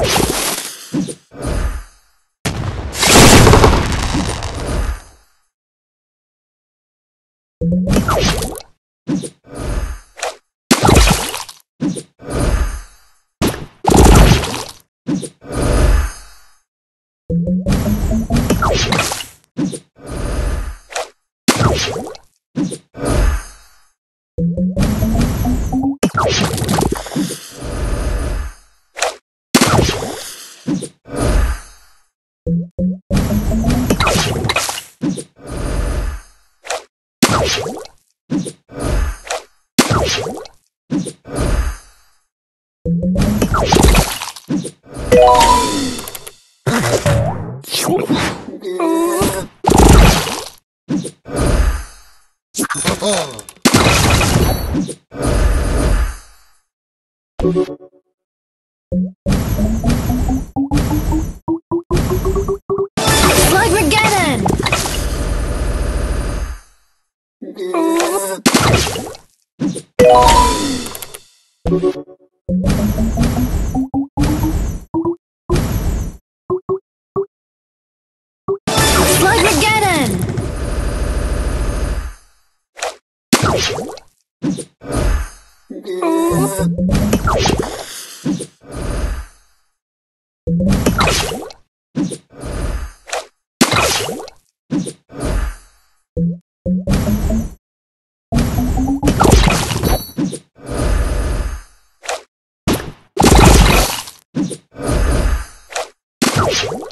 you. Oh. Flugmageddon! Oh.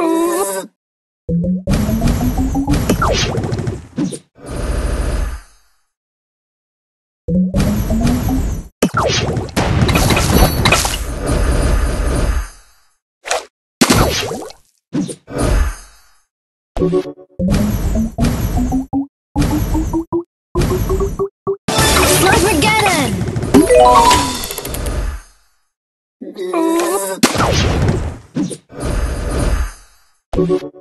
oh. Slugmageddon!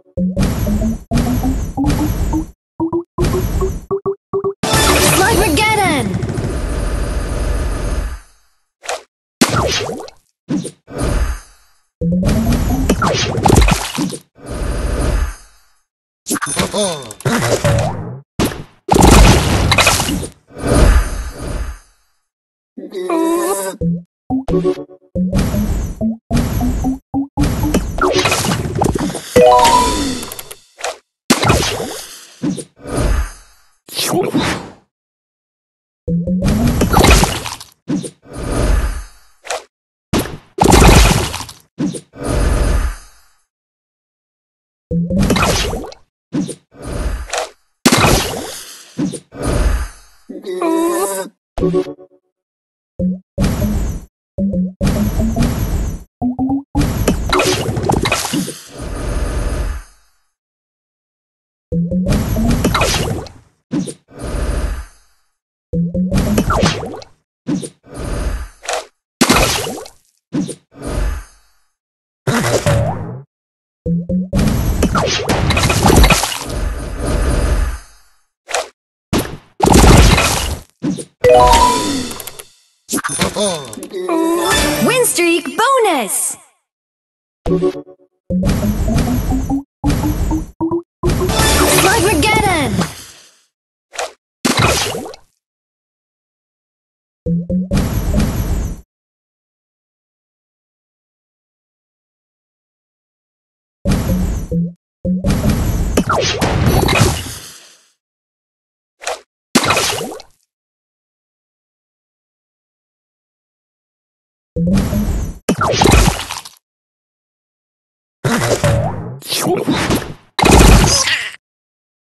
Oh. Thank you. Win streak bonus! Slugmageddon! Ooh.